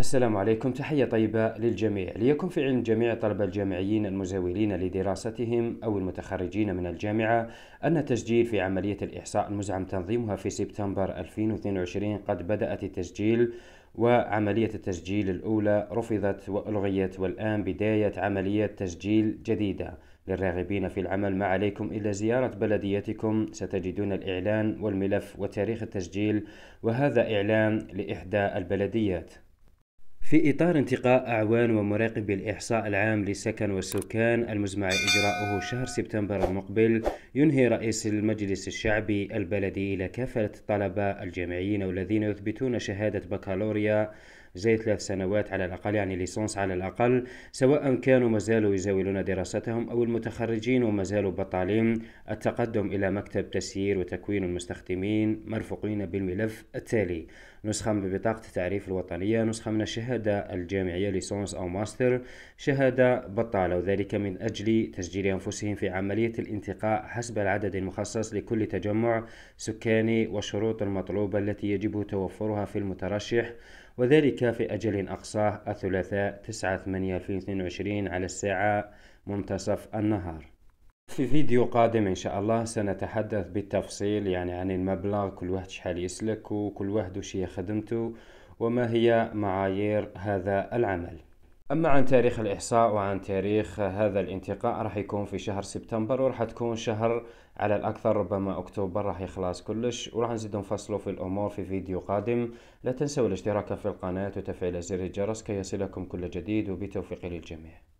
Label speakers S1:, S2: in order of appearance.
S1: السلام عليكم. تحية طيبة للجميع. ليكن في علم جميع طلبة الجامعيين المزاولين لدراستهم أو المتخرجين من الجامعة أن التسجيل في عملية الإحصاء المزعم تنظيمها في سبتمبر 2022 قد بدأت التسجيل وعملية التسجيل الأولى رفضت وألغيت والآن بداية عملية تسجيل جديدة. للراغبين في العمل ما عليكم إلا زيارة بلديتكم. ستجدون الإعلان والملف وتاريخ التسجيل وهذا إعلان لإحدى البلديات. في إطار انتقاء أعوان ومراقبي الإحصاء العام للسكن والسكان المزمع إجراؤه شهر سبتمبر المقبل ينهي رئيس المجلس الشعبي البلدي إلى كافة الطلبة الجامعيين والذين يثبتون شهادة بكالوريا زي ثلاث سنوات على الأقل يعني ليسونس على الأقل سواء كانوا ما زالوا يزاولون دراستهم أو المتخرجين وما زالوا بطالين. التقدم إلى مكتب تسيير وتكوين المستخدمين مرفوقين بالملف التالي. نسخة من بطاقة التعريف الوطنية نسخة من الشهادة الجامعية ليسانس أو ماستر شهادة بطالة وذلك من أجل تسجيل أنفسهم في عملية الانتقاء حسب العدد المخصص لكل تجمع سكاني والشروط المطلوبة التي يجب توفرها في المترشح وذلك في أجل أقصاه الثلاثاء 9 8 2022 على الساعة منتصف النهار. في فيديو قادم إن شاء الله سنتحدث بالتفصيل يعني عن المبلغ كل واحد شحال يسلك وكل واحد وش هي خدمته وما هي معايير هذا العمل. أما عن تاريخ الإحصاء وعن تاريخ هذا الانتقاء راح يكون في شهر سبتمبر وراح تكون شهر على الأكثر ربما أكتوبر راح يخلص كلش وراح نزيد نفصلوا في الأمور في فيديو قادم. لا تنسوا الاشتراك في القناة وتفعيل زر الجرس كي يصلكم كل جديد وبتوفيق للجميع.